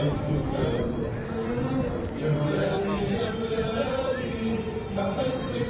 أهلك يا ولدي فحدث